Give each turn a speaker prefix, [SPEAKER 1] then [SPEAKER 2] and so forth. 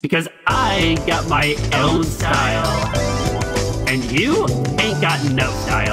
[SPEAKER 1] Because I got my own style. And you ain't got no style.